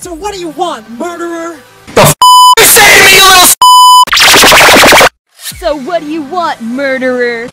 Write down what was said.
So what do you want, murderer? You say to me, you little So what do you want, murderer?